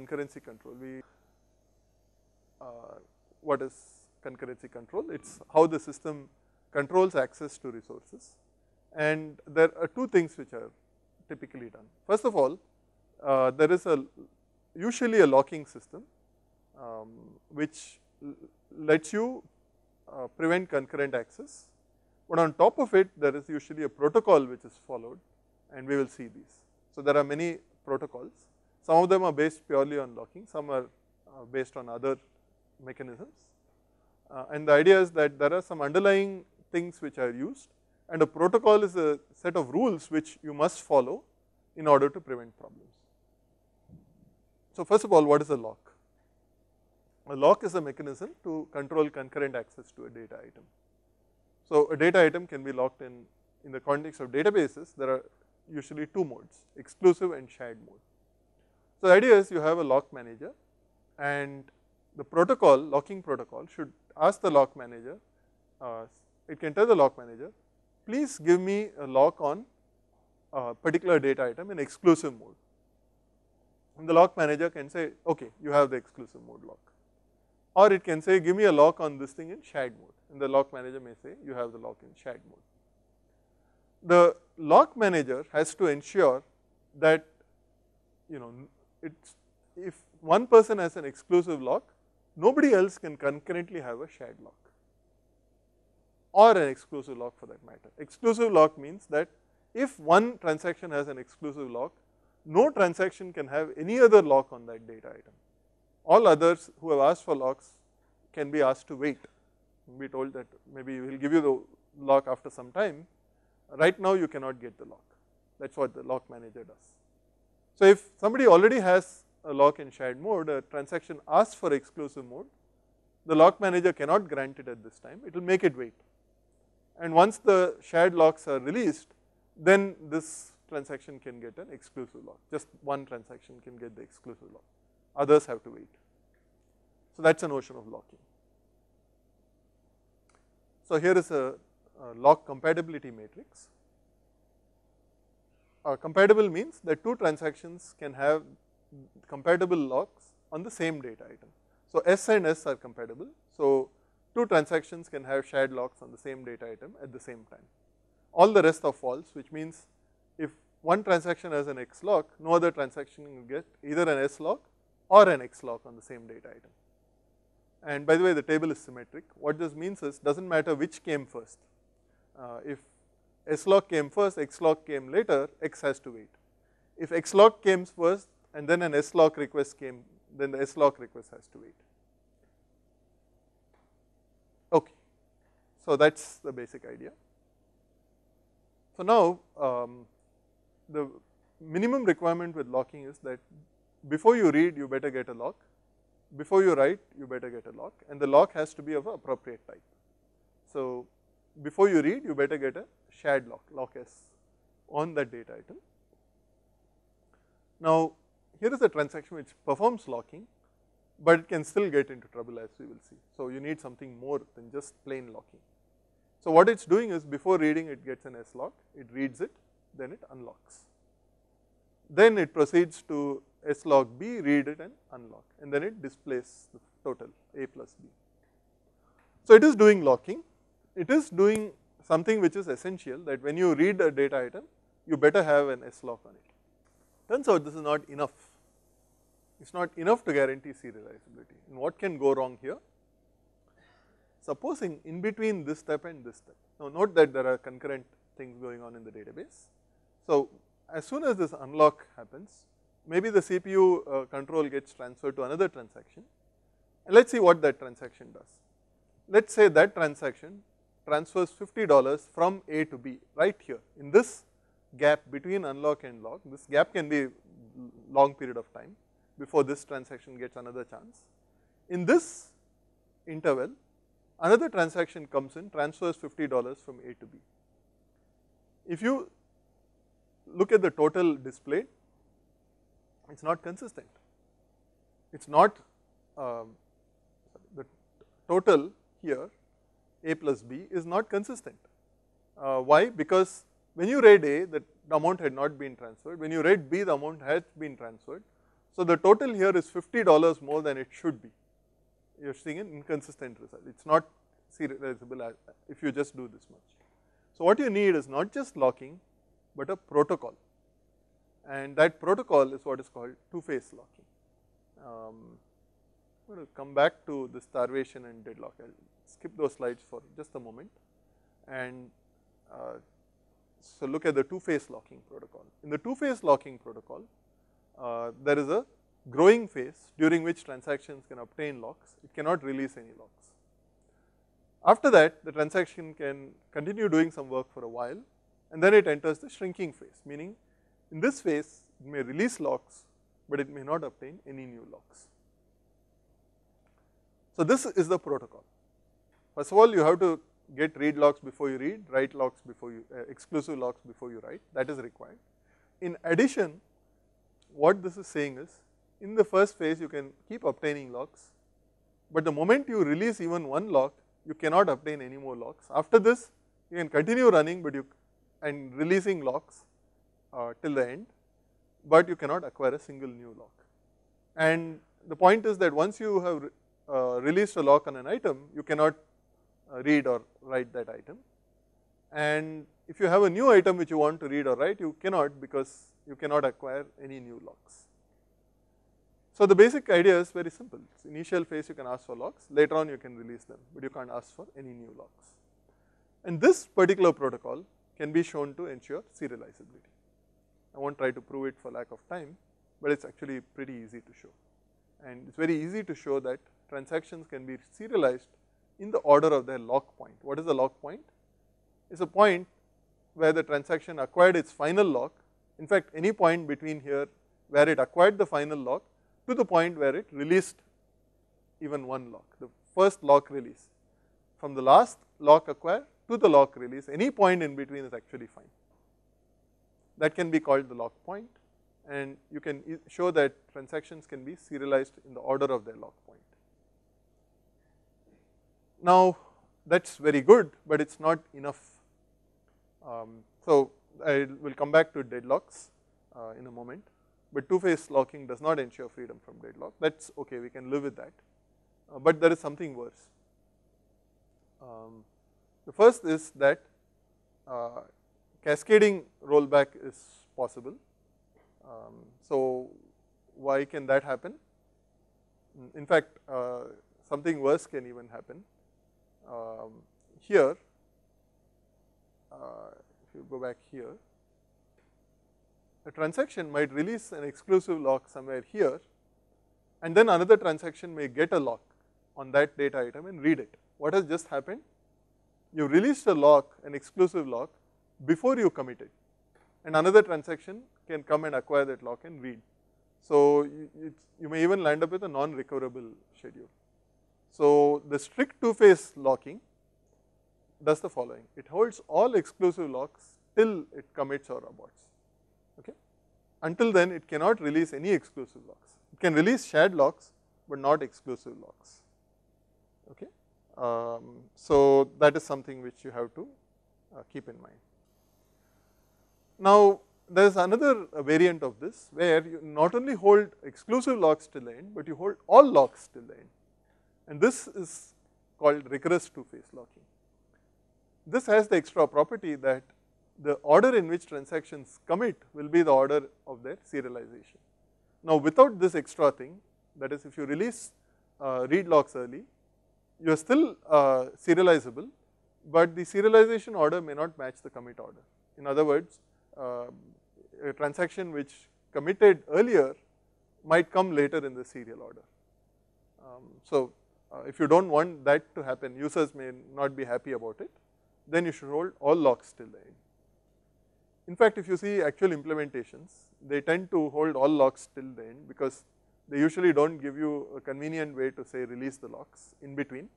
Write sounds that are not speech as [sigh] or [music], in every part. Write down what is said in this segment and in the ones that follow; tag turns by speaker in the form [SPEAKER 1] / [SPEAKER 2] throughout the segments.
[SPEAKER 1] concurrency control. We uh, what is concurrency control? It is how the system controls access to resources and there are two things which are typically done. First of all, uh, there is a usually a locking system um, which lets you uh, prevent concurrent access, but on top of it there is usually a protocol which is followed and we will see these. So, there are many protocols, some of them are based purely on locking, some are uh, based on other mechanisms uh, and the idea is that there are some underlying things which are used and a protocol is a set of rules which you must follow in order to prevent problems. So, first of all what is a lock? A lock is a mechanism to control concurrent access to a data item. So, a data item can be locked in, in the context of databases there are usually two modes exclusive and shared mode. So, the idea is you have a lock manager and the protocol locking protocol should ask the lock manager uh, it can tell the lock manager please give me a lock on a particular data item in exclusive mode. And the lock manager can say okay you have the exclusive mode lock or it can say give me a lock on this thing in shared mode and the lock manager may say you have the lock in shared mode. The lock manager has to ensure that you know it's if one person has an exclusive lock nobody else can concurrently have a shared lock or an exclusive lock for that matter. Exclusive lock means that if one transaction has an exclusive lock, no transaction can have any other lock on that data item. All others who have asked for locks can be asked to wait, be told that maybe we will give you the lock after some time, right now you cannot get the lock, that is what the lock manager does. So if somebody already has a lock in shared mode, a transaction asks for exclusive mode, the lock manager cannot grant it at this time, it will make it wait. And once the shared locks are released, then this transaction can get an exclusive lock, just one transaction can get the exclusive lock, others have to wait. So that is a notion of locking. So here is a, a lock compatibility matrix. Uh, compatible means that two transactions can have compatible locks on the same data item. So S and S are compatible. So two transactions can have shared locks on the same data item at the same time. All the rest are false which means if one transaction has an X lock, no other transaction will get either an S lock or an X lock on the same data item. And by the way the table is symmetric, what this means is does not matter which came first. Uh, if S lock came first, X lock came later, X has to wait. If X lock came first, and then an S lock request came, then the S lock request has to wait. Okay, so that is the basic idea. So now um, the minimum requirement with locking is that before you read you better get a lock, before you write you better get a lock and the lock has to be of appropriate type. So before you read you better get a shared lock, lock S on that data item. Now here is a transaction which performs locking, but it can still get into trouble as we will see. So you need something more than just plain locking. So what it is doing is before reading it gets an S lock, it reads it, then it unlocks. Then it proceeds to S lock B, read it and unlock and then it displays the total A plus B. So it is doing locking, it is doing something which is essential that when you read a data item, you better have an S lock on it. Turns out this is not enough it is not enough to guarantee serializability. And what can go wrong here? Supposing in between this step and this step, now note that there are concurrent things going on in the database. So as soon as this unlock happens, maybe the CPU uh, control gets transferred to another transaction and let us see what that transaction does. Let us say that transaction transfers $50 from A to B right here in this gap between unlock and lock, this gap can be long period of time before this transaction gets another chance. In this interval, another transaction comes in, transfers $50 from A to B. If you look at the total displayed, it is not consistent. It is not um, the total here A plus B is not consistent. Uh, why? Because when you read A, the amount had not been transferred. When you read B, the amount had been transferred So the total here is $50 more than it should be. You're seeing an inconsistent result. It's not serializable if you just do this much. So what you need is not just locking, but a protocol. And that protocol is what is called two-phase locking. Um, I'm going to come back to the starvation and deadlock. I'll skip those slides for just a moment. And uh, so look at the two-phase locking protocol. In the two-phase locking protocol, uh, there is a growing phase during which transactions can obtain locks, it cannot release any locks. After that, the transaction can continue doing some work for a while and then it enters the shrinking phase, meaning in this phase, it may release locks, but it may not obtain any new locks. So this is the protocol. First of all, you have to get read locks before you read, write locks before you, uh, exclusive locks before you write, that is required. In addition, what this is saying is, in the first phase you can keep obtaining locks, but the moment you release even one lock, you cannot obtain any more locks. After this, you can continue running but you and releasing locks uh, till the end, but you cannot acquire a single new lock. And the point is that once you have uh, released a lock on an item, you cannot Uh, read or write that item. And if you have a new item which you want to read or write, you cannot because you cannot acquire any new locks. So the basic idea is very simple. Initial phase you can ask for locks, later on you can release them, but you can't ask for any new locks. And this particular protocol can be shown to ensure serializability. I won't try to prove it for lack of time, but it's actually pretty easy to show. And it's very easy to show that transactions can be serialized in the order of their lock point. What is the lock point? It's a point where the transaction acquired its final lock. In fact, any point between here where it acquired the final lock to the point where it released even one lock, the first lock release. From the last lock acquire to the lock release, any point in between is actually fine. That can be called the lock point and you can show that transactions can be serialized in the order of their lock point. Now that is very good, but it is not enough. Um, so I will come back to deadlocks uh, in a moment but two phase locking does not ensure freedom from deadlock that is okay we can live with that, uh, but there is something worse. Um, the first is that uh, cascading rollback is possible. Um, so why can that happen? In fact, uh, something worse can even happen. Um, here, uh, if you go back here, a transaction might release an exclusive lock somewhere here and then another transaction may get a lock on that data item and read it. What has just happened? You released a lock, an exclusive lock before you committed and another transaction can come and acquire that lock and read. So you may even land up with a non-recoverable schedule. So the strict two-phase locking does the following, it holds all exclusive locks till it commits or aborts. Okay. Until then it cannot release any exclusive locks. It can release shared locks but not exclusive locks. Okay. Um, so that is something which you have to uh, keep in mind. Now there is another variant of this where you not only hold exclusive locks till the end, but you hold all locks till the end and this is called rigorous two phase locking. This has the extra property that the order in which transactions commit will be the order of their serialization. Now without this extra thing, that is if you release uh, read locks early, you are still uh, serializable, but the serialization order may not match the commit order. In other words, uh, a transaction which committed earlier might come later in the serial order. Um, so uh, if you don't want that to happen, users may not be happy about it, then you should hold all locks till the end. In fact, if you see actual implementations, they tend to hold all locks till the end because they usually do not give you a convenient way to say release the locks in between.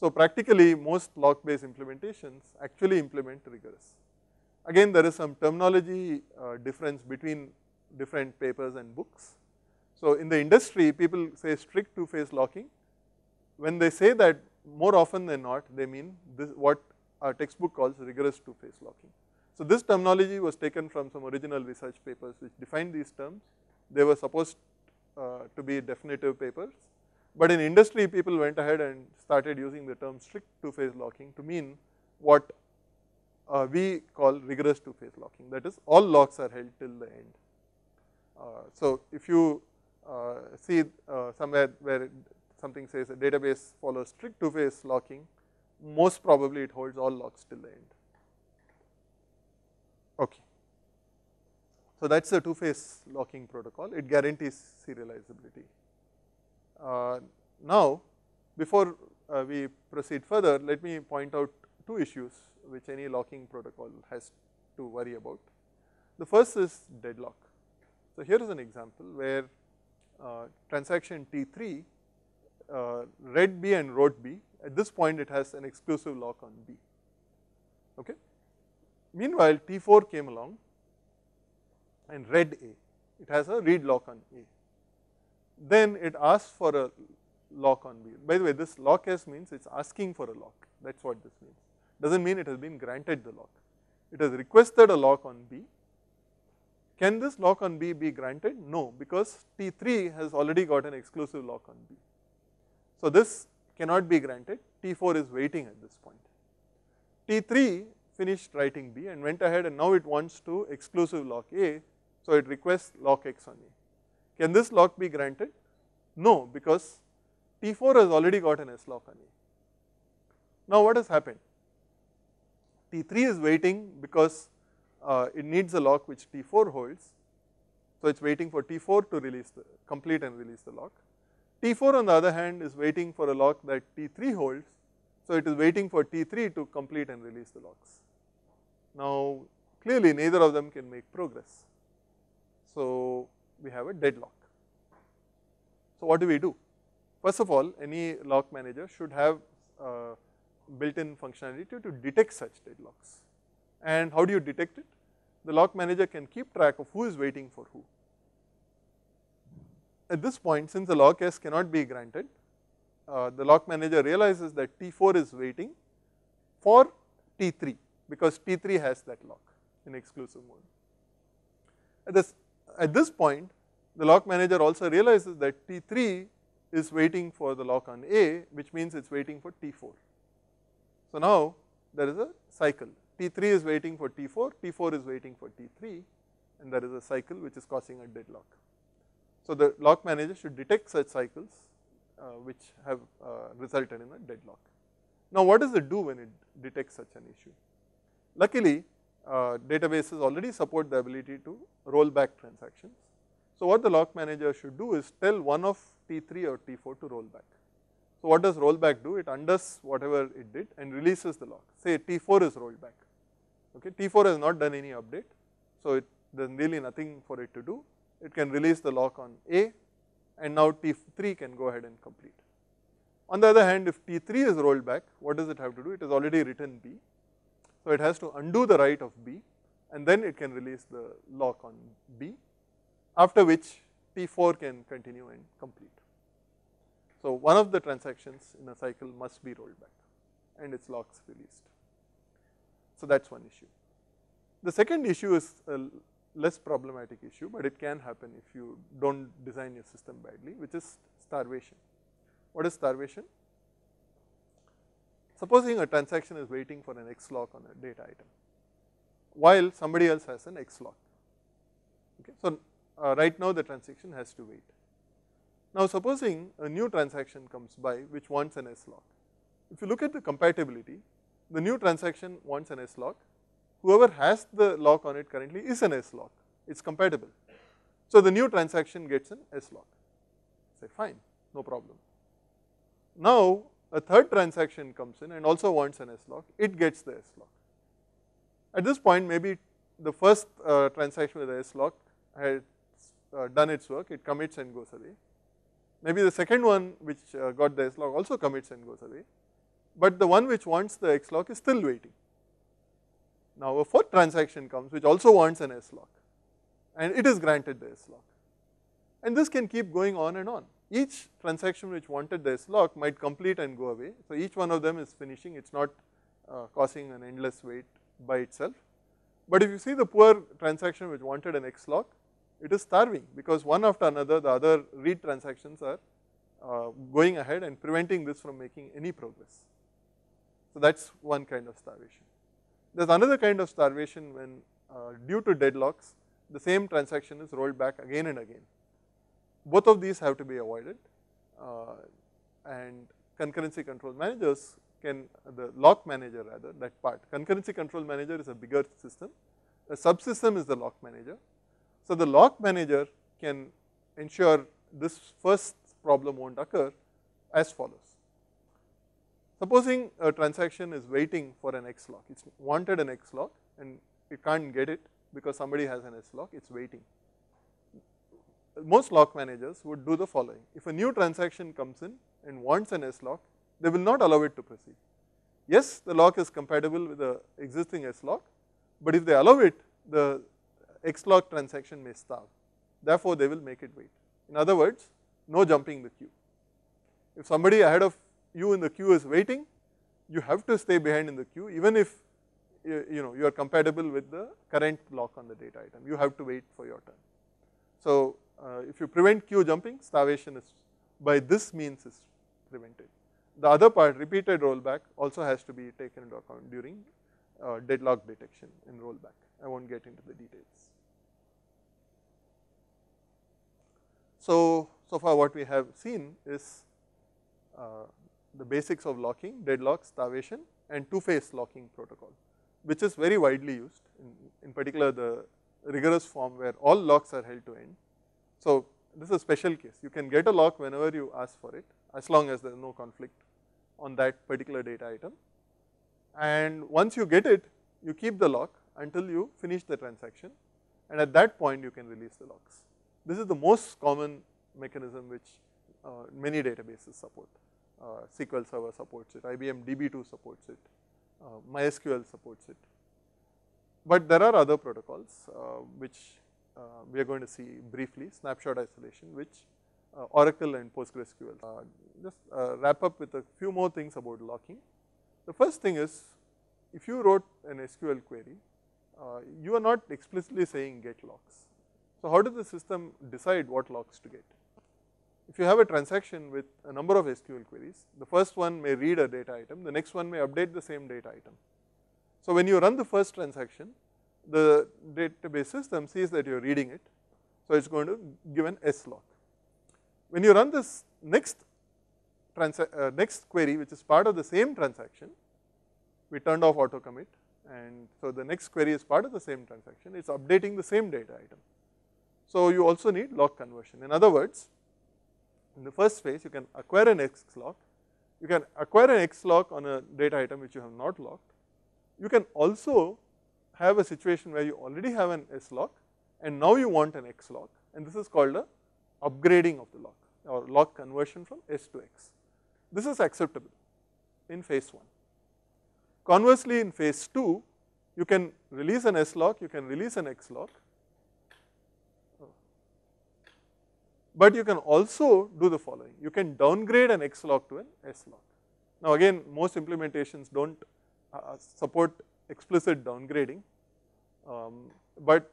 [SPEAKER 1] So practically most lock based implementations actually implement rigorous. Again there is some terminology uh, difference between different papers and books. So in the industry people say strict two phase locking. When they say that more often than not they mean this what our textbook calls rigorous two phase locking. So this terminology was taken from some original research papers which defined these terms. They were supposed uh, to be definitive papers, but in industry people went ahead and started using the term strict two phase locking to mean what uh, we call rigorous two phase locking that is all locks are held till the end. Uh, so, if you uh, see uh, somewhere where something says a database follows strict two phase locking most probably it holds all locks till the end. Okay. So, that is the two phase locking protocol, it guarantees serializability. Uh, now, before uh, we proceed further, let me point out two issues which any locking protocol has to worry about. The first is deadlock. So, here is an example where uh, transaction T3 uh, read B and wrote B, at this point it has an exclusive lock on B. Okay. Meanwhile, T4 came along and read A, it has a read lock on A. Then it asks for a lock on B. By the way, this lock S means it is asking for a lock, that is what this means. Does not mean it has been granted the lock. It has requested a lock on B. Can this lock on B be granted? No, because T3 has already got an exclusive lock on B. So, this cannot be granted, T4 is waiting at this point. T3 finished writing B and went ahead and now it wants to exclusive lock A so, it requests lock x on A. Can this lock be granted? No, because T4 has already got an S lock on A. Now, what has happened? T3 is waiting because uh, it needs a lock which T4 holds. So, it is waiting for T4 to release the complete and release the lock. T4 on the other hand is waiting for a lock that T3 holds. So, it is waiting for T3 to complete and release the locks. Now, clearly neither of them can make progress. So, we have a deadlock. So, what do we do? First of all, any lock manager should have uh, built-in functionality to, to detect such deadlocks. And how do you detect it? The lock manager can keep track of who is waiting for who. At this point, since the lock S cannot be granted, uh, the lock manager realizes that T4 is waiting for T3 because T3 has that lock in exclusive mode. At this at this point the lock manager also realizes that T3 is waiting for the lock on A which means it is waiting for T4. So now there is a cycle T3 is waiting for T4, T4 is waiting for T3 and there is a cycle which is causing a deadlock. So the lock manager should detect such cycles uh, which have uh, resulted in a deadlock. Now what does it do when it detects such an issue? Luckily uh, databases already support the ability to roll back transactions. So what the lock manager should do is tell one of T3 or T4 to roll back. So what does rollback do? It undoes whatever it did and releases the lock. Say T4 is rolled back. Okay, T4 has not done any update, so it there's really nothing for it to do. It can release the lock on A, and now T3 can go ahead and complete. On the other hand, if T3 is rolled back, what does it have to do? It has already written B. So, it has to undo the write of B and then it can release the lock on B after which T4 can continue and complete. So, one of the transactions in a cycle must be rolled back and its locks released. So, that is one issue. The second issue is a less problematic issue, but it can happen if you do not design your system badly which is starvation. What is starvation? Supposing a transaction is waiting for an X lock on a data item, while somebody else has an X lock. Okay. So, uh, right now the transaction has to wait. Now, supposing a new transaction comes by which wants an S lock. If you look at the compatibility, the new transaction wants an S lock, whoever has the lock on it currently is an S lock, it is compatible. So, the new transaction gets an S lock, say fine, no problem. Now, a third transaction comes in and also wants an S lock, it gets the S lock. At this point maybe the first uh, transaction with the S lock has uh, done its work, it commits and goes away. Maybe the second one which uh, got the S lock also commits and goes away, but the one which wants the X lock is still waiting. Now a fourth transaction comes which also wants an S lock and it is granted the S lock and this can keep going on and on each transaction which wanted the S lock might complete and go away. So, each one of them is finishing, it is not uh, causing an endless wait by itself. But if you see the poor transaction which wanted an X lock, it is starving because one after another the other read transactions are uh, going ahead and preventing this from making any progress. So that is one kind of starvation. There is another kind of starvation when uh, due to deadlocks the same transaction is rolled back again and again. Both of these have to be avoided uh, and concurrency control managers can the lock manager rather that part concurrency control manager is a bigger system the subsystem is the lock manager. So the lock manager can ensure this first problem won't occur as follows. Supposing a transaction is waiting for an X lock, it's wanted an X lock and it can't get it because somebody has an S lock, it's waiting. Most lock managers would do the following. If a new transaction comes in and wants an S lock, they will not allow it to proceed. Yes, the lock is compatible with the existing S lock, but if they allow it, the X lock transaction may starve. Therefore, they will make it wait. In other words, no jumping the queue. If somebody ahead of you in the queue is waiting, you have to stay behind in the queue even if you, you know you are compatible with the current block on the data item, you have to wait for your turn. So, uh, if you prevent queue jumping, starvation is by this means is prevented. The other part repeated rollback also has to be taken into account during uh, deadlock detection in rollback. I not get into the details. So, so far what we have seen is uh, the basics of locking, deadlock, starvation and two phase locking protocol which is very widely used in, in particular the rigorous form where all locks are held to end. So, this is a special case you can get a lock whenever you ask for it as long as there is no conflict on that particular data item and once you get it you keep the lock until you finish the transaction and at that point you can release the locks. This is the most common mechanism which uh, many databases support. Uh, SQL Server supports it, IBM DB2 supports it, uh, MySQL supports it. But there are other protocols uh, which uh, we are going to see briefly, snapshot isolation which uh, Oracle and PostgreSQL. just wrap up with a few more things about locking. The first thing is if you wrote an SQL query, uh, you are not explicitly saying get locks. So how does the system decide what locks to get? If you have a transaction with a number of SQL queries, the first one may read a data item, the next one may update the same data item. So when you run the first transaction, the database system sees that you are reading it, so it is going to give an S lock. When you run this next, uh, next query which is part of the same transaction, we turned off auto commit and so the next query is part of the same transaction, it is updating the same data item. So you also need lock conversion. In other words, in the first phase you can acquire an X lock, you can acquire an X lock on a data item which you have not locked. You can also have a situation where you already have an S lock and now you want an X lock and this is called a upgrading of the lock or lock conversion from S to X. This is acceptable in phase 1. Conversely, in phase 2, you can release an S lock, you can release an X lock, but you can also do the following. You can downgrade an X lock to an S lock. Now again, most implementations do not uh, support explicit downgrading, um, but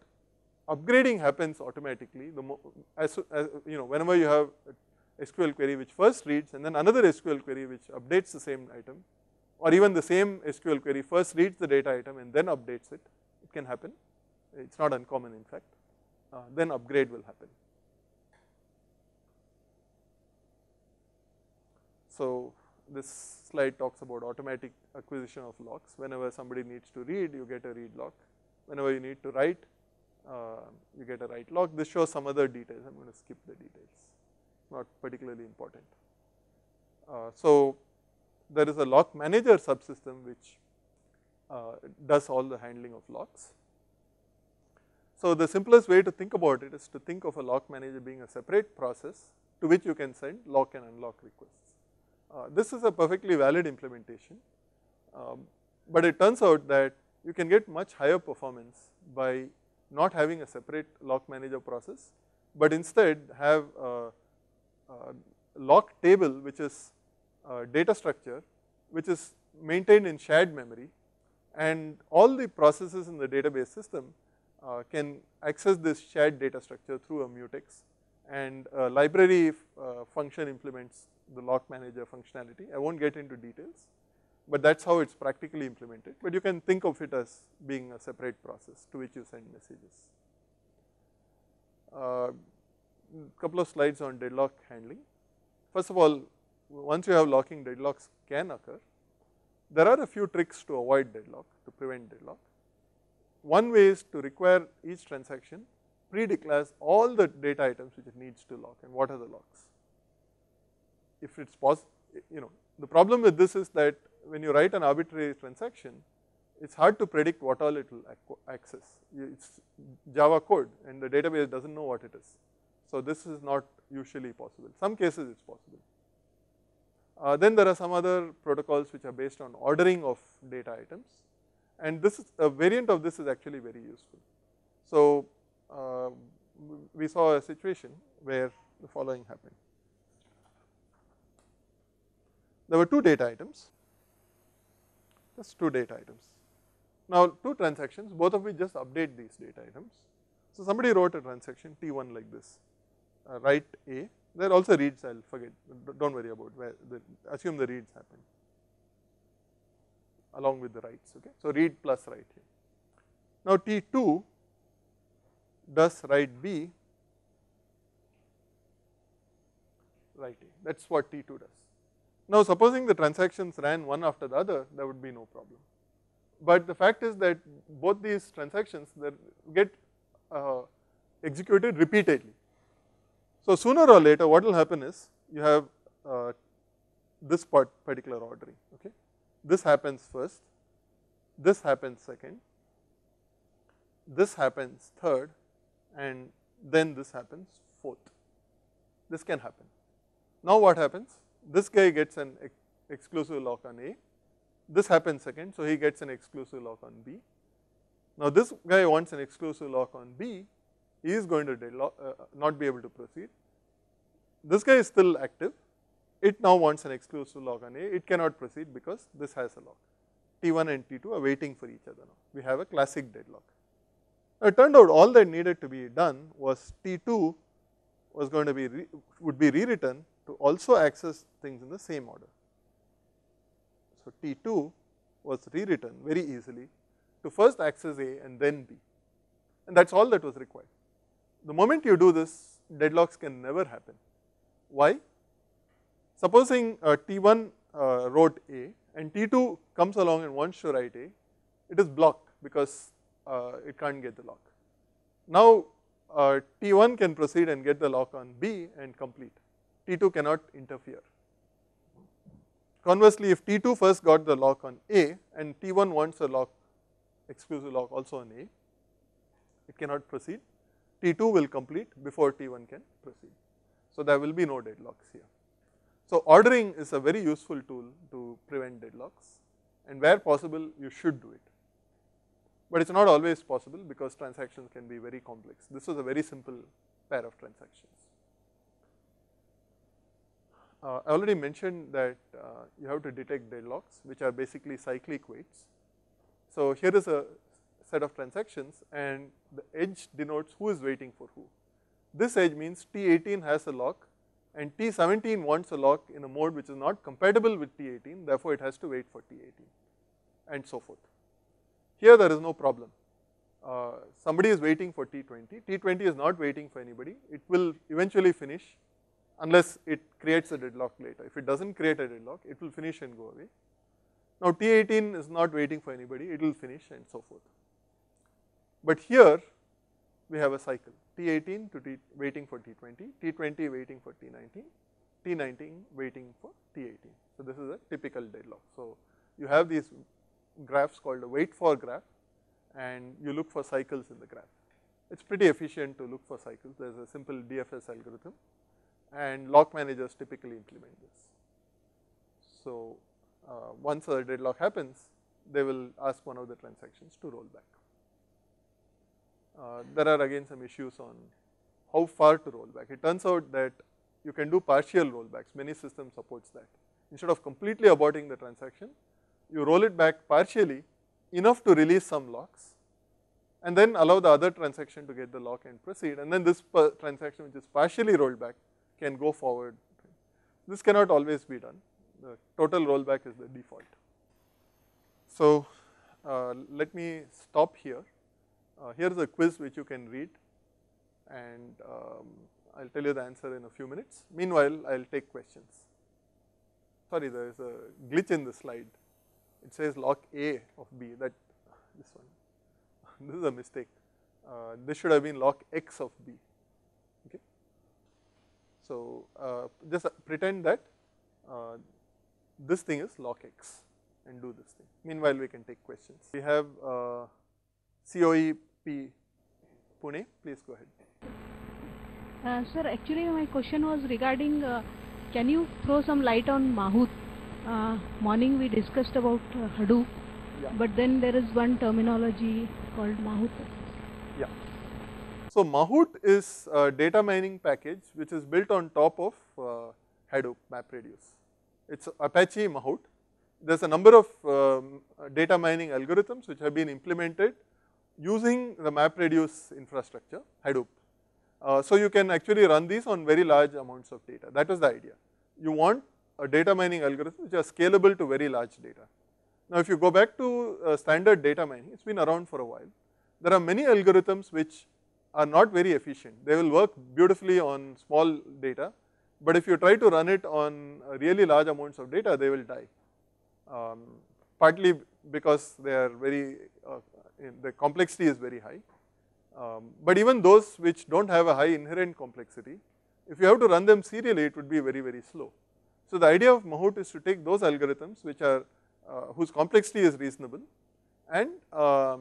[SPEAKER 1] upgrading happens automatically. The as, as, you know, whenever you have SQL query which first reads and then another SQL query which updates the same item, or even the same SQL query first reads the data item and then updates it, it can happen, it is not uncommon in fact, uh, then upgrade will happen. So this slide talks about automatic acquisition of locks, whenever somebody needs to read you get a read lock, whenever you need to write uh, you get a write lock, this shows some other details, I am going to skip the details, not particularly important. Uh, so there is a lock manager subsystem which uh, does all the handling of locks. So the simplest way to think about it is to think of a lock manager being a separate process to which you can send lock and unlock requests. Uh, this is a perfectly valid implementation, um, but it turns out that you can get much higher performance by not having a separate lock manager process, but instead have a, a lock table which is uh, data structure which is maintained in shared memory and all the processes in the database system uh, can access this shared data structure through a mutex and a library uh, function implements the lock manager functionality. I won't get into details, but that is how it is practically implemented, but you can think of it as being a separate process to which you send messages. Uh, couple of slides on deadlock handling. First of all, once you have locking deadlocks can occur, there are a few tricks to avoid deadlock, to prevent deadlock. One way is to require each transaction pre-declares all the data items which it needs to lock and what are the locks. If it's possible, you know, the problem with this is that when you write an arbitrary transaction, it's hard to predict what all it will access. It's Java code and the database doesn't know what it is. So this is not usually possible. Some cases it's possible. Uh, then there are some other protocols which are based on ordering of data items and this is a variant of this is actually very useful. So uh, we saw a situation where the following happened. There were two data items, just two data items. Now two transactions, both of which just update these data items. So somebody wrote a transaction T1 like this, uh, write A, there also reads I will forget, don't worry about where, the, assume the reads happen along with the writes, okay. So read plus write here. Now T2 does write B, write A, that is what T2 does. Now supposing the transactions ran one after the other, there would be no problem. But the fact is that both these transactions get uh, executed repeatedly. So sooner or later what will happen is you have uh, this part particular ordering, okay. This happens first, this happens second, this happens third and then this happens fourth. This can happen. Now what happens? This guy gets an ex exclusive lock on A, this happens second, so he gets an exclusive lock on B. Now this guy wants an exclusive lock on B, he is going to deadlock, uh, not be able to proceed. This guy is still active, it now wants an exclusive lock on A, it cannot proceed because this has a lock. T1 and T2 are waiting for each other now, we have a classic deadlock. Now it turned out all that needed to be done was T2 was going to be, would be rewritten to also access things in the same order. So T2 was rewritten very easily to first access A and then B and that is all that was required. The moment you do this deadlocks can never happen. Why? Supposing uh, T1 uh, wrote A and T2 comes along and wants to write A, it is blocked because uh, it can't get the lock. Now uh, T1 can proceed and get the lock on B and complete, T2 cannot interfere. Conversely, if T2 first got the lock on A and T1 wants a lock, exclusive lock also on A, it cannot proceed, T2 will complete before T1 can proceed. So there will be no deadlocks here. So ordering is a very useful tool to prevent deadlocks and where possible you should do it but it is not always possible because transactions can be very complex. This was a very simple pair of transactions. Uh, I already mentioned that uh, you have to detect deadlocks which are basically cyclic waits. So here is a set of transactions and the edge denotes who is waiting for who. This edge means T18 has a lock and T17 wants a lock in a mode which is not compatible with T18 therefore it has to wait for T18 and so forth. Here there is no problem. Uh, somebody is waiting for T20, T20 is not waiting for anybody, it will eventually finish unless it creates a deadlock later. If it does not create a deadlock, it will finish and go away. Now T18 is not waiting for anybody, it will finish and so forth. But here we have a cycle, T18 to T waiting for T20, T20 waiting for T19, T19 waiting for T18. So this is a typical deadlock. So you have these graphs called a wait for graph and you look for cycles in the graph. It is pretty efficient to look for cycles, there is a simple DFS algorithm and lock managers typically implement this. So uh, once a deadlock happens, they will ask one of the transactions to roll back. Uh, there are again some issues on how far to roll back. It turns out that you can do partial rollbacks, many systems supports that. Instead of completely aborting the transaction, you roll it back partially enough to release some locks and then allow the other transaction to get the lock and proceed and then this transaction which is partially rolled back can go forward. This cannot always be done, the total rollback is the default. So, uh, let me stop here. Uh, here is a quiz which you can read and um, I will tell you the answer in a few minutes. Meanwhile, I will take questions. Sorry, there is a glitch in the slide. It says lock A of B that this one. [laughs] this is a mistake. Uh, this should have been lock X of B. So, uh, just pretend that uh, this thing is lock X and do this thing. Meanwhile, we can take questions. We have uh, COEP Pune, please go ahead.
[SPEAKER 2] Uh, sir, actually my question was regarding, uh, can you throw some light on Mahout? Uh, morning we discussed about uh, Hadoop, yeah. but then there is one terminology called Mahout.
[SPEAKER 1] So Mahout is a data mining package which is built on top of uh, Hadoop MapReduce. It's Apache Mahout. There's a number of um, data mining algorithms which have been implemented using the MapReduce infrastructure, Hadoop. Uh, so you can actually run these on very large amounts of data. That was the idea. You want a data mining algorithm which are scalable to very large data. Now if you go back to uh, standard data mining, it's been around for a while. There are many algorithms which are not very efficient. They will work beautifully on small data, but if you try to run it on really large amounts of data, they will die. Um, partly because they are very, uh, the complexity is very high. Um, but even those which do not have a high inherent complexity, if you have to run them serially, it would be very, very slow. So the idea of Mahout is to take those algorithms which are, uh, whose complexity is reasonable and uh,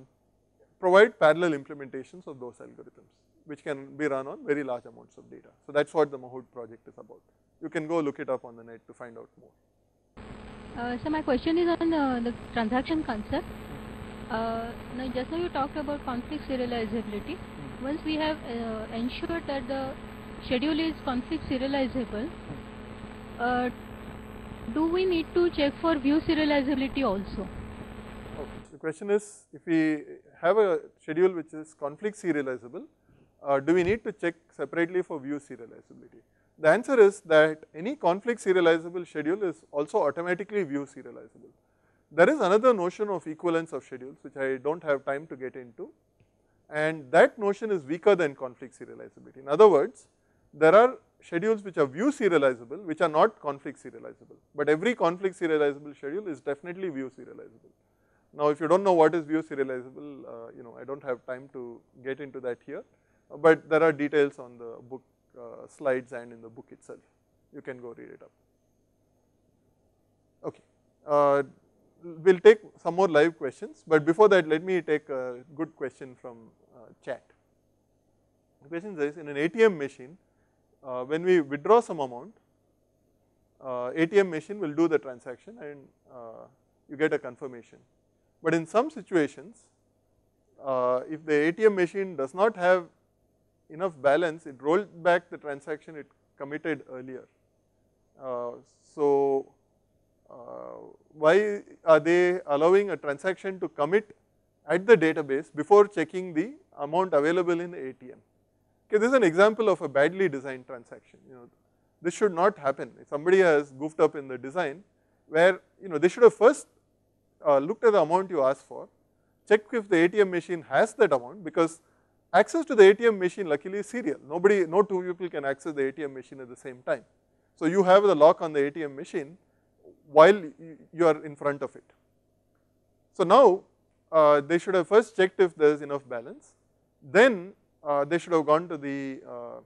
[SPEAKER 1] provide parallel implementations of those algorithms which can be run on very large amounts of data. So that's what the Mahout project is about. You can go look it up on the net to find out more.
[SPEAKER 2] Uh, so my question is on uh, the transaction concept. Uh, now just now you talked about conflict serializability. Hmm. Once we have uh, ensured that the schedule is conflict serializable, uh, do we need to check for view serializability also?
[SPEAKER 1] The question is if we have a schedule which is conflict serializable, uh, do we need to check separately for view serializability? The answer is that any conflict serializable schedule is also automatically view serializable. There is another notion of equivalence of schedules which I do not have time to get into and that notion is weaker than conflict serializability. In other words, there are schedules which are view serializable which are not conflict serializable, but every conflict serializable schedule is definitely view serializable. Now if you do not know what is view serializable, uh, you know I do not have time to get into that here, but there are details on the book uh, slides and in the book itself, you can go read it up. Okay. Uh, we will take some more live questions, but before that let me take a good question from uh, chat. The question is in an ATM machine, uh, when we withdraw some amount, uh, ATM machine will do the transaction and you get a confirmation. But in some situations, uh, if the ATM machine does not have enough balance, it rolled back the transaction it committed earlier. Uh, so uh, why are they allowing a transaction to commit at the database before checking the amount available in the ATM. Okay, this is an example of a badly designed transaction, you know, this should not happen. If somebody has goofed up in the design where, you know, they should have first uh, looked at the amount you asked for, check if the ATM machine has that amount because access to the ATM machine luckily is serial. Nobody, no two people can access the ATM machine at the same time. So you have the lock on the ATM machine while you are in front of it. So now uh, they should have first checked if there is enough balance, then uh, they should have gone to the uh,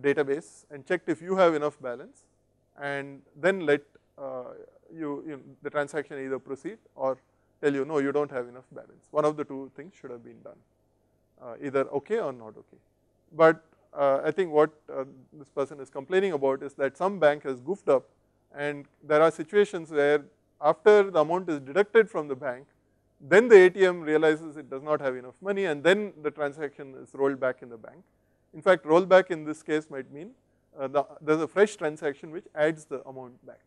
[SPEAKER 1] database and checked if you have enough balance and then let uh, you, you know, the transaction either proceed or tell you no you do not have enough balance. One of the two things should have been done uh, either okay or not okay. But uh, I think what this person is complaining about is that some bank has goofed up and there are situations where after the amount is deducted from the bank, then the ATM realizes it does not have enough money and then the transaction is rolled back in the bank. In fact, rollback in this case might mean uh, the, there is a fresh transaction which adds the amount back,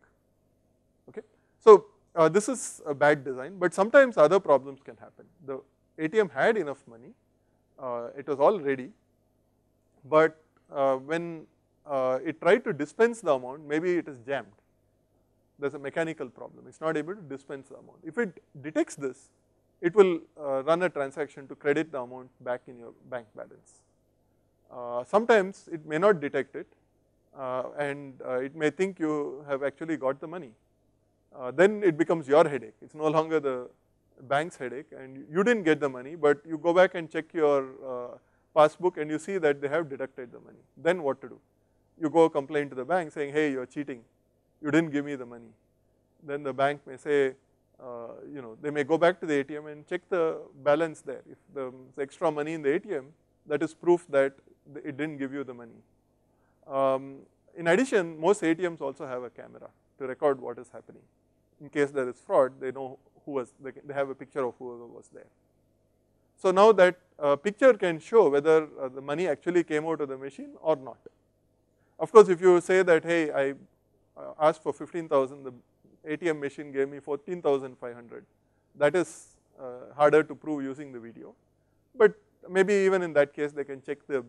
[SPEAKER 1] okay. So uh, this is a bad design, but sometimes other problems can happen. The ATM had enough money, uh, it was all ready, but uh, when uh, it tried to dispense the amount, maybe it is jammed. There is a mechanical problem, it is not able to dispense the amount. If it detects this, it will uh, run a transaction to credit the amount back in your bank balance. Uh, sometimes it may not detect it and it may think you have actually got the money. Uh, then it becomes your headache, it is no [laughs] longer the bank's headache and you did not get the money, but you go back and check your uh, passbook and you see that they have deducted the money. Then what to do? You go complain to the bank saying, hey, you are cheating, you did not give me the money. Then the bank may say, uh, you know, they may go back to the ATM and check the balance there. If the extra money in the ATM, that is proof that it didn't give you the money. Um, in addition, most ATMs also have a camera to record what is happening. In case there is fraud, they know who was, they, they have a picture of whoever was there. So now that uh, picture can show whether uh, the money actually came out of the machine or not. Of course, if you say that, hey, I uh, asked for 15,000, the ATM machine gave me 14,500, that is uh, harder to prove using the video. But maybe even in that case, they can check the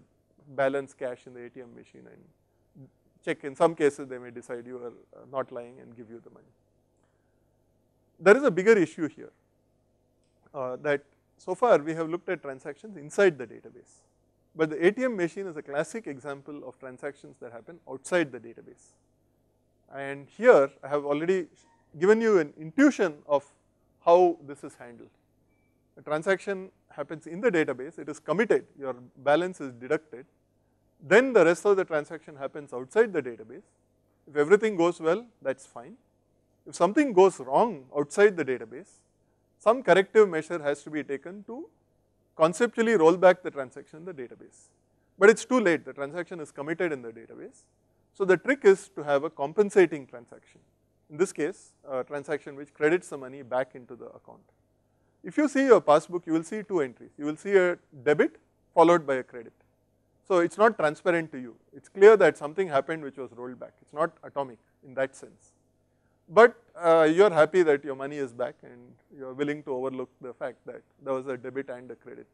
[SPEAKER 1] balance cash in the ATM machine and check in some cases they may decide you are uh, not lying and give you the money. There is a bigger issue here uh, that so far we have looked at transactions inside the database, but the ATM machine is a classic example of transactions that happen outside the database. And here I have already given you an intuition of how this is handled. A transaction happens in the database, it is committed, your balance is deducted, then the rest of the transaction happens outside the database. If everything goes well, that is fine. If something goes wrong outside the database, some corrective measure has to be taken to conceptually roll back the transaction in the database. But it is too late, the transaction is committed in the database. So the trick is to have a compensating transaction. In this case, a transaction which credits the money back into the account. If you see your passbook, you will see two entries. You will see a debit followed by a credit. So it is not transparent to you. It is clear that something happened which was rolled back. It is not atomic in that sense. But uh, you are happy that your money is back and you are willing to overlook the fact that there was a debit and a credit.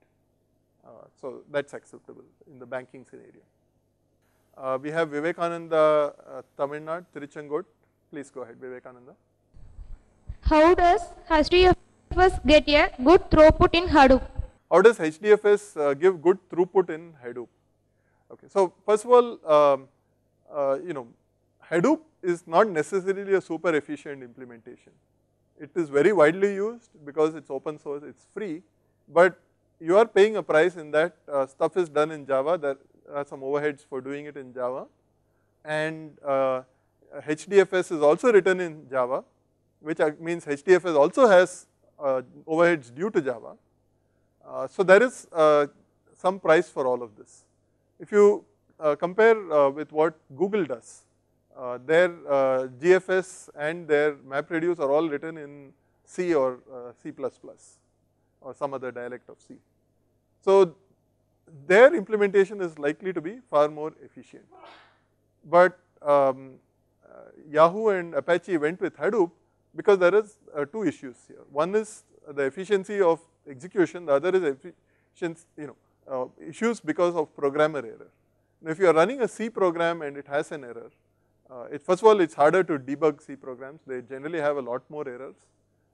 [SPEAKER 1] Uh, so that is acceptable in the banking scenario. Uh, we have Vivekananda uh, Tamil Nadu, Tiruchengode. Please go ahead, Vivekananda.
[SPEAKER 3] How does HDFS get a good throughput in Hadoop?
[SPEAKER 1] How does HDFS uh, give good throughput in Hadoop? Okay, so first of all, um, uh, you know, Hadoop is not necessarily a super efficient implementation. It is very widely used because it's open source, it's free, but you are paying a price in that uh, stuff is done in Java, there are some overheads for doing it in Java and uh, HDFS is also written in Java, which means HDFS also has uh, overheads due to Java. Uh, so there is uh, some price for all of this. If you uh, compare uh, with what Google does, uh, their GFS and their MapReduce are all written in C or C++ or some other dialect of C. So their implementation is likely to be far more efficient. But um, Yahoo and Apache went with Hadoop because there is uh, two issues here. One is the efficiency of execution, the other is efficiency, you know, uh, issues because of programmer error. Now, if you are running a C program and it has an error, uh, it, first of all it's harder to debug C programs, they generally have a lot more errors.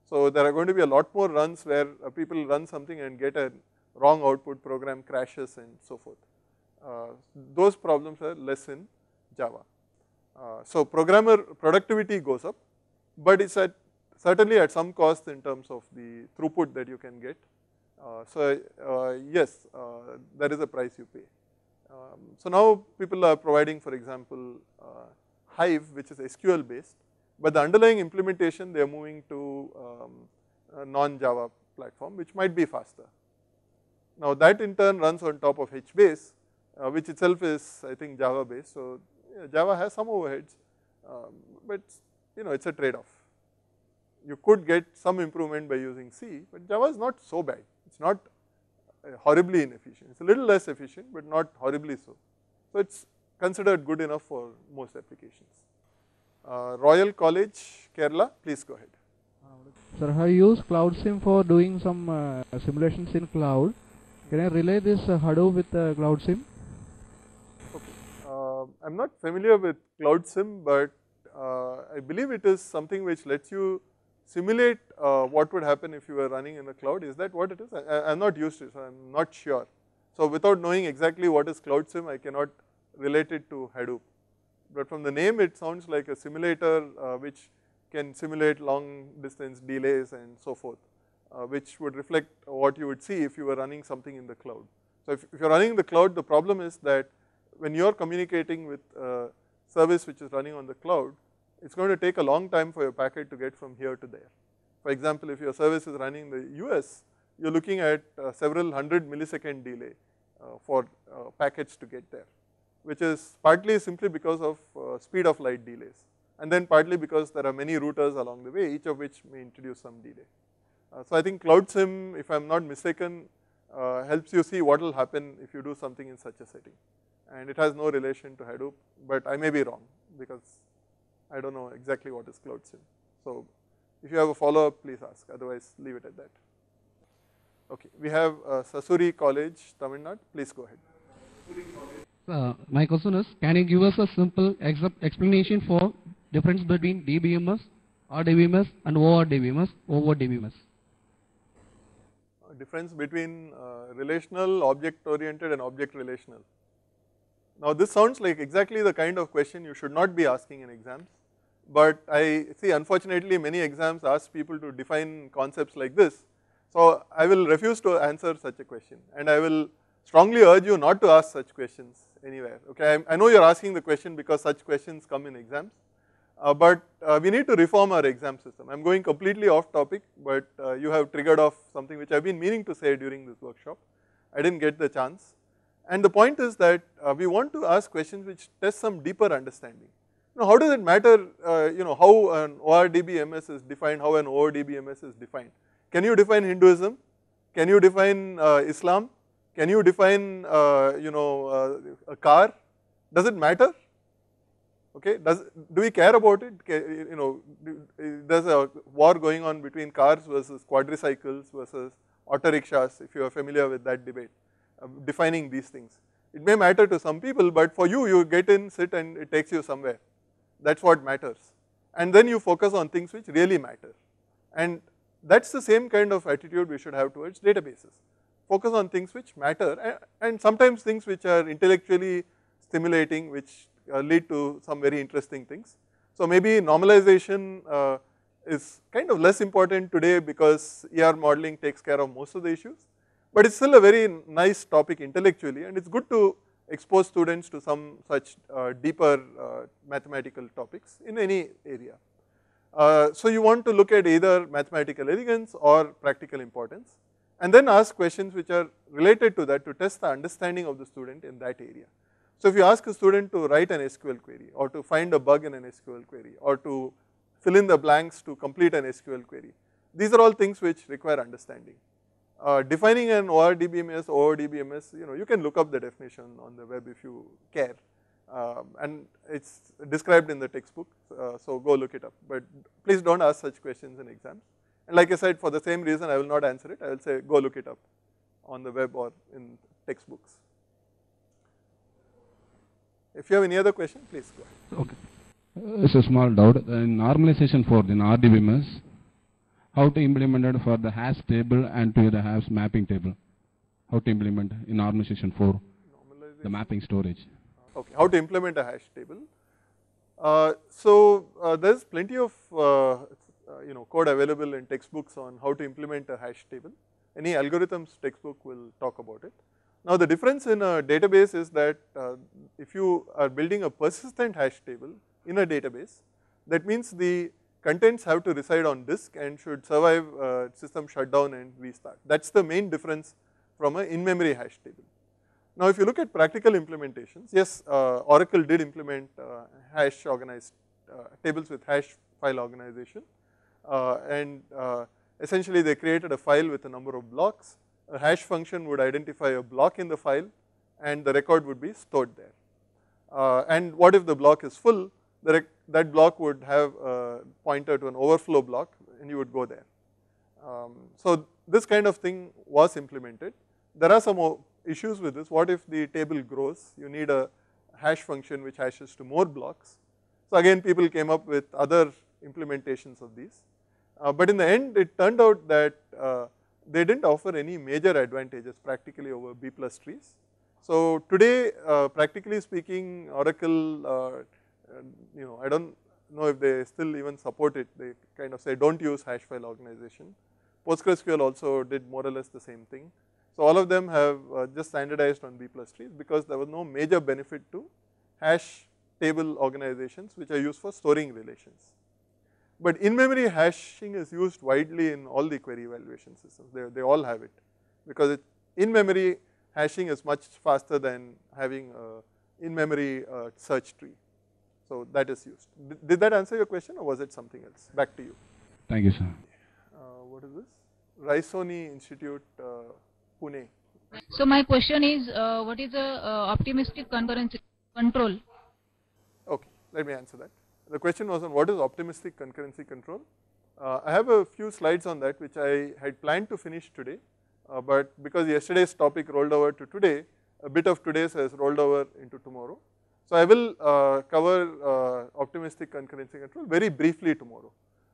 [SPEAKER 1] So there are going to be a lot more runs where uh, people run something and get a wrong output, program crashes and so forth. Uh, those problems are less in Java. Uh, so programmer productivity goes up, but it's at certainly at some cost in terms of the throughput that you can get. Uh, so uh, yes, there is a price you pay. Um, so now people are providing for example Hive which is SQL based, but the underlying implementation they are moving to um, non-Java platform which might be faster. Now that in turn runs on top of HBase uh, which itself is I think Java based. So yeah, Java has some overheads, um, but you know it's a trade off. You could get some improvement by using C, but Java is not so bad. It's not uh, horribly inefficient. It's a little less efficient, but not horribly so. So it's considered good enough for most applications. Uh, Royal College, Kerala, please go ahead.
[SPEAKER 4] Sir, I use used CloudSim for doing some uh, simulations in cloud Can I relay this uh, Hadoop with uh, Cloud SIM?
[SPEAKER 1] Okay. Uh, I am not familiar with Cloud SIM, but uh, I believe it is something which lets you simulate uh, what would happen if you were running in the cloud. Is that what it is? I am not used to it, so I am not sure. So without knowing exactly what is Cloud SIM, I cannot relate it to Hadoop. But from the name, it sounds like a simulator uh, which can simulate long distance delays and so forth, uh, which would reflect what you would see if you were running something in the cloud. So if, if you're running in the cloud, the problem is that when you're communicating with a service which is running on the cloud, it's going to take a long time for your packet to get from here to there. For example, if your service is running in the US, you're looking at uh, several hundred millisecond delay uh, for uh, packets to get there, which is partly simply because of uh, speed of light delays and then partly because there are many routers along the way, each of which may introduce some delay. Uh, so I think Cloud SIM, if I'm not mistaken, uh, helps you see what will happen if you do something in such a setting. And it has no relation to Hadoop, but I may be wrong because I don't know exactly what is Cloud SIM. So if you have a follow up, please ask, otherwise leave it at that. Okay, we have uh, Sasurie College, Tamil Nadu, please go ahead.
[SPEAKER 5] Uh, my question is, can you give us a simple explanation for difference between DBMS, RDBMS and ORDBMS, OODBMS?
[SPEAKER 1] Uh, difference between uh, relational, object oriented and object relational. Now this sounds like exactly the kind of question you should not be asking in exams, but I see unfortunately many exams ask people to define concepts like this. So I will refuse to answer such a question and I will strongly urge you not to ask such questions anywhere. Okay, I, I know you are asking the question because such questions come in exams, uh, but uh, we need to reform our exam system. I am going completely off topic, but uh, you have triggered off something which I have been meaning to say during this workshop. I did not get the chance. And the point is that uh, we want to ask questions which test some deeper understanding. Now, how does it matter, uh, you know, how an ORDBMS is defined, how an OODBMS is defined? Can you define Hinduism? Can you define uh, Islam? Can you define, you know, a car? Does it matter? Okay, does do we care about it? You know, there's a war going on between cars versus quadricycles versus auto rickshaws. If you are familiar with that debate, uh, defining these things, it may matter to some people, but for you, you get in, sit, and it takes you somewhere. That's what matters, and then you focus on things which really matter, and that's the same kind of attitude we should have towards databases. Focus on things which matter, and sometimes things which are intellectually stimulating, which uh, lead to some very interesting things. So maybe normalization uh, is kind of less important today because ER modeling takes care of most of the issues, but it's still a very nice topic intellectually and it's good to expose students to some such uh, deeper uh, mathematical topics in any area. Uh, so you want to look at either mathematical elegance or practical importance and then ask questions which are related to that to test the understanding of the student in that area. So if you ask a student to write an SQL query or to find a bug in an SQL query or to fill in the blanks to complete an SQL query, these are all things which require understanding. Uh, defining an ORDBMS, OODBMS, you know, you can look up the definition on the web if you care. Um, and it's described in the textbook, uh, so go look it up. But please don't ask such questions in exams. And like I said, for the same reason, I will not answer it. I will say go look it up on the web or in textbooks. If you have any other question, please go ahead.
[SPEAKER 5] Okay. It's a small doubt. In normalization for the RDBMS, how to implement it for the hash table and to the hash mapping table? How to implement in normalization for the mapping storage?
[SPEAKER 1] Okay, how to implement a hash table? Uh, so uh, there's plenty of uh, uh you know code available in textbooks on how to implement a hash table. Any algorithms textbook will talk about it. Now the difference in a database is that uh, if you are building a persistent hash table in a database, that means the contents have to reside on disk and should survive uh, system shutdown and restart. That's the main difference from an in-memory hash table. Now if you look at practical implementations, yes, uh, Oracle did implement uh, hash organized uh, tables with hash file organization and essentially they created a file with a number of blocks a hash function would identify a block in the file and the record would be stored there. Uh, and what if the block is full, that block would have a pointer to an overflow block and you would go there. Um, so this kind of thing was implemented. there are some issues with this. What if the table grows? You need a hash function which hashes to more blocks. So again people came up with other implementations of these. Uh, but in the end it turned out that uh, they didn't offer any major advantages practically over B plus trees. So today uh, practically speaking Oracle, you know I don't know if they still even support it, they kind of say don't use hash file organization. PostgreSQL also did more or less the same thing. So all of them have uh, just standardized on B plus trees because there was no major benefit to hash table organizations which are used for storing relations. But in-memory hashing is used widely in all the query evaluation systems, they, they all have it because it, in-memory hashing is much faster than having a in-memory uh, search tree. So that is used. Did, did that answer your question or was it something else? Back to you.
[SPEAKER 5] Thank you, sir.
[SPEAKER 1] Uh, what is this? Raisoni Institute, uh, Pune.
[SPEAKER 6] So my question is, uh, what is the uh, optimistic concurrency control?
[SPEAKER 1] Okay, let me answer that. The question was on what is optimistic concurrency control. Uh, I have a few slides on that which I had planned to finish today, uh, but because yesterday's topic rolled over to today, a bit of today's has rolled over into tomorrow. So I will uh, cover uh, optimistic concurrency control very briefly tomorrow.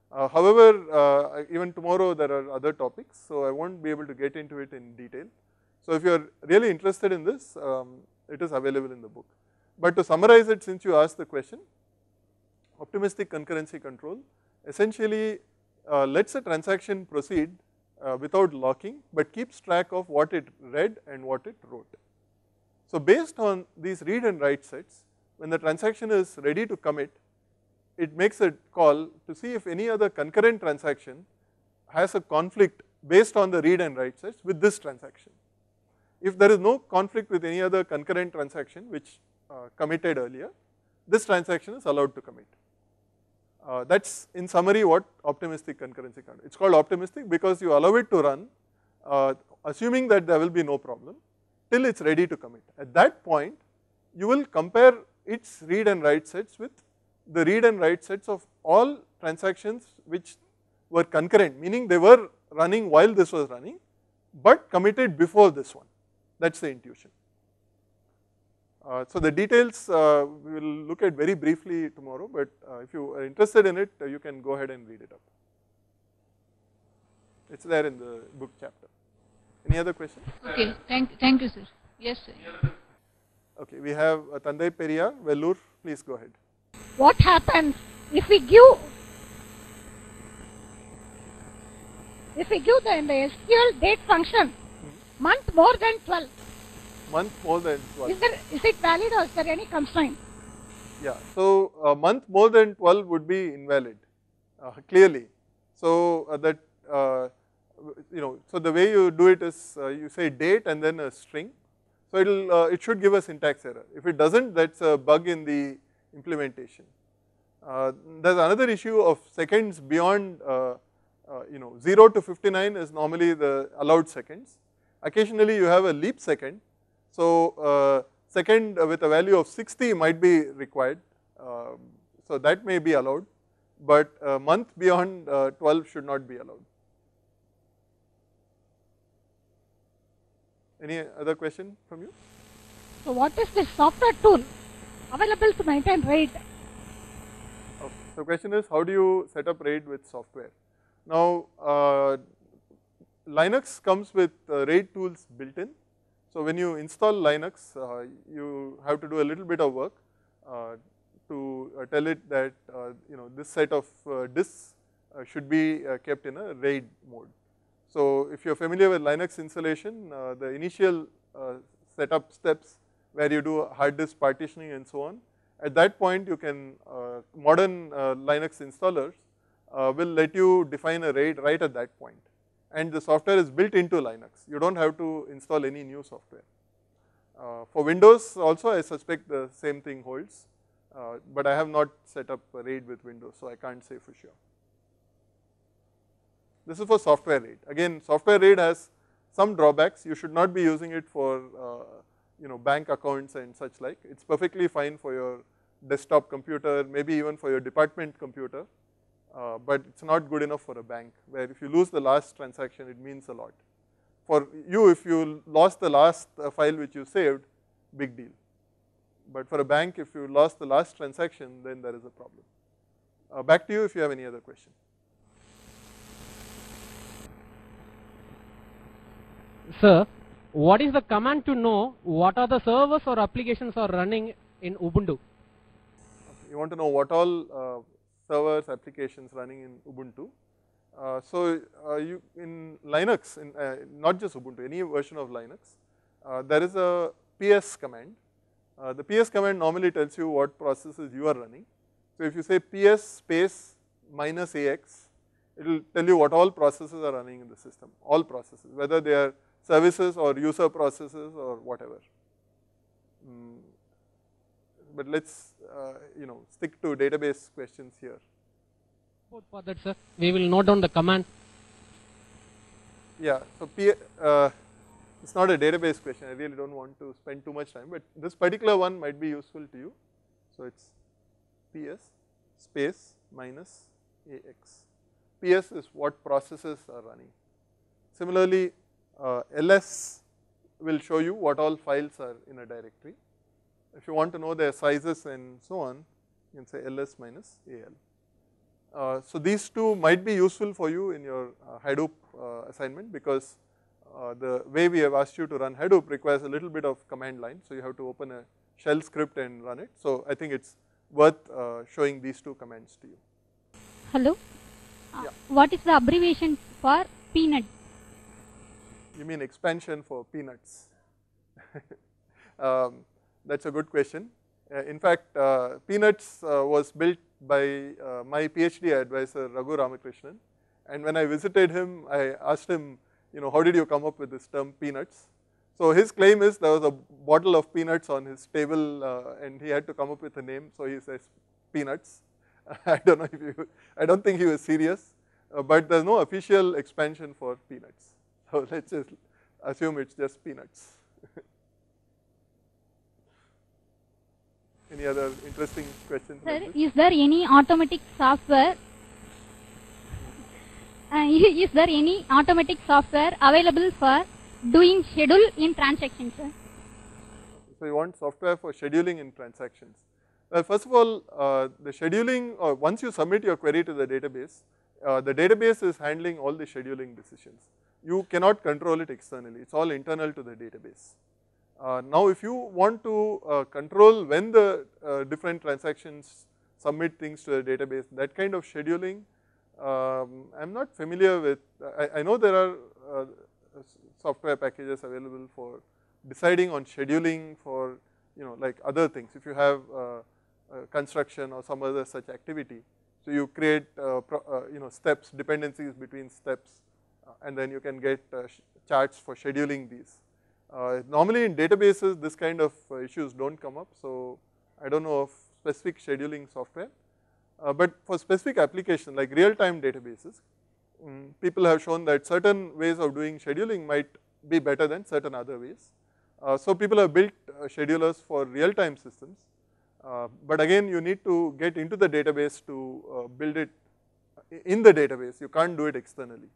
[SPEAKER 1] Uh, however, uh, even tomorrow there are other topics, so I won't be able to get into it in detail. So if you are really interested in this, um, it is available in the book. But to summarize it since you asked the question, optimistic concurrency control essentially uh, lets a transaction proceed uh, without locking but keeps track of what it read and what it wrote. So based on these read and write sets, when the transaction is ready to commit, it makes a call to see if any other concurrent transaction has a conflict based on the read and write sets with this transaction. If there is no conflict with any other concurrent transaction which uh, committed earlier, this transaction is allowed to commit. Uh, that is in summary what optimistic concurrency is called optimistic because you allow it to run uh, assuming that there will be no problem till it is ready to commit. At that point you will compare its read and write sets with the read and write sets of all transactions which were concurrent meaning they were running while this was running but committed before this one that is the intuition. Uh, so the details uh, we will look at very briefly tomorrow but uh, if you are interested in it uh, you can go ahead and read it up. It is there in the book chapter. Any other questions?
[SPEAKER 6] Okay, thank, thank you, sir. Yes, sir.
[SPEAKER 1] Okay, we have uh, Thanthai Periyar, Vellore, please go ahead.
[SPEAKER 7] what happens if we give if we give the, in the SQL date function month more than 12
[SPEAKER 1] Month more than 12.
[SPEAKER 7] is there is it valid or is there any constraint
[SPEAKER 1] Yeah, so a month more than 12 would be invalid uh, clearly. So uh, that uh, you know, so the way you do it is uh, you say date and then a string. So it'll uh, it should give a syntax error. If it doesn't, that's a bug in the implementation. Uh, there's another issue of seconds beyond you know 0 to 59 is normally the allowed seconds. Occasionally you have a leap second. So second with a value of 60 might be required. Um, so that may be allowed, but a month beyond uh, 12 should not be allowed. Any other question from you?
[SPEAKER 7] so what is this software tool available to maintain RAID
[SPEAKER 1] Okay. So question is how do you set up RAID with software? Now uh, Linux comes with uh, RAID tools built in. So when you install Linux, uh, you have to do a little bit of work uh, to uh, tell it that uh, you know this set of disks should be kept in a RAID mode. So if you are familiar with Linux installation, the initial setup steps where you do hard disk partitioning and so on, at that point you can modern Linux installers will let you define a RAID right at that point and the software is built into Linux. You don't have to install any new software. Uh, for Windows also I suspect the same thing holds, uh, but I have not set up a RAID with Windows, so I can't say for sure. This is for software RAID. Again, software RAID has some drawbacks. You should not be using it for uh, you know bank accounts and such like. It's perfectly fine for your desktop computer, maybe even for your department computer, uh, but it's not good enough for a bank where if you lose the last transaction it means a lot. for you if you lost the last uh, file which you saved, big deal. But for a bank if you lost the last transaction then there is a problem. Uh, back to you if you have any other question.
[SPEAKER 8] Sir, what is the command to know what are the servers or applications are running in Ubuntu?
[SPEAKER 1] You want to know what all uh, servers, applications running in Ubuntu. Uh, so, uh, you in Linux, in, uh, not just Ubuntu, any version of Linux, uh, there is a ps command. Uh, the ps command normally tells you what processes you are running. So, if you say ps space minus ax, it will tell you what all processes are running in the system, all processes, whether they are services or user processes or whatever. Mm. But let us uh, you know stick to database questions here.
[SPEAKER 8] For that sir, we will note down the command.
[SPEAKER 1] Yeah, so P, uh, it's not a database question, I really don't want to spend too much time, but this particular one might be useful to you. So it's PS space minus AX. PS is what processes are running. Similarly, uh, ls will show you what all files are in a directory. If you want to know their sizes and so on, you can say ls minus al. Uh, so these two might be useful for you in your uh, Hadoop uh, assignment because uh, the way we have asked you to run Hadoop requires a little bit of command line. So you have to open a shell script and run it. So I think it's worth uh, showing these two commands to you.
[SPEAKER 2] Hello? Uh,
[SPEAKER 1] Yeah.
[SPEAKER 2] What is the abbreviation for peanut?
[SPEAKER 1] You mean expansion for PNUTS? [laughs] um, that's a good question. Uh, in fact, uh, PNUTS uh, was built by uh, my PhD advisor Raghu Ramakrishnan and when I visited him, I asked him, you know, how did you come up with this term PNUTS? So his claim is there was a bottle of peanuts on his table uh, and he had to come up with a name, so he says peanuts. [laughs] I don't know if you, I don't think he was serious, uh, but there's no official expansion for PNUTS. So [laughs] let's just assume it's just peanuts. [laughs] Any other interesting questions?
[SPEAKER 2] Sir, is there any automatic software? Uh, [laughs] is there any automatic software available for doing schedule in transactions, sir?
[SPEAKER 1] So you want software for scheduling in transactions. Well, first of all, uh, the scheduling, or once you submit your query to the database, uh, the database is handling all the scheduling decisions. You cannot control it externally, it's all internal to the database. Uh, now if you want to uh, control when the uh, different transactions submit things to the database, that kind of scheduling, um, I am not familiar with, I, I know there are uh, software packages available for deciding on scheduling for you know like other things. If you have uh, construction or some other such activity, so you create uh, pro, you know steps, dependencies between steps and then you can get charts for scheduling these. Uh, normally in databases this kind of issues don't come up, so I don't know of specific scheduling software. Uh, but for specific application like real time databases, um, people have shown that certain ways of doing scheduling might be better than certain other ways. Uh, so people have built uh, schedulers for real time systems, uh, but again you need to get into the database to uh, build it in the database, you can't do it externally.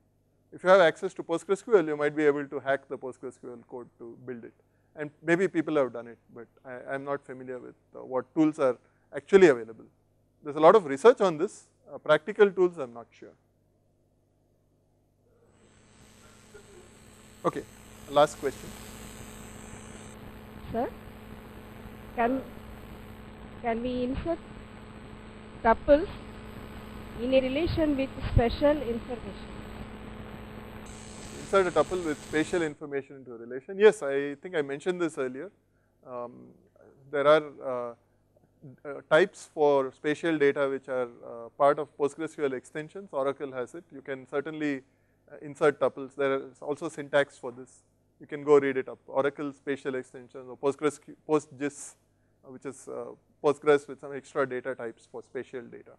[SPEAKER 1] If you have access to PostgreSQL, you might be able to hack the PostgreSQL code to build it. And maybe people have done it, but I am not familiar with uh, what tools are actually available. There's a lot of research on this, uh, practical tools I am not sure. Okay, last question.
[SPEAKER 9] Sir, can, can we insert tuples in a relation with special information?
[SPEAKER 1] Insert a tuple with spatial information into a relation. Yes, I think I mentioned this earlier. Um, there are uh, uh, types for spatial data which are uh, part of PostgreSQL extensions, Oracle has it. You can certainly uh, insert tuples, there is also syntax for this. You can go read it up, Oracle spatial extensions or Postgres, PostGIS, uh, which is uh, Postgres with some extra data types for spatial data.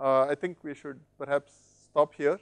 [SPEAKER 1] I think we should perhaps stop here.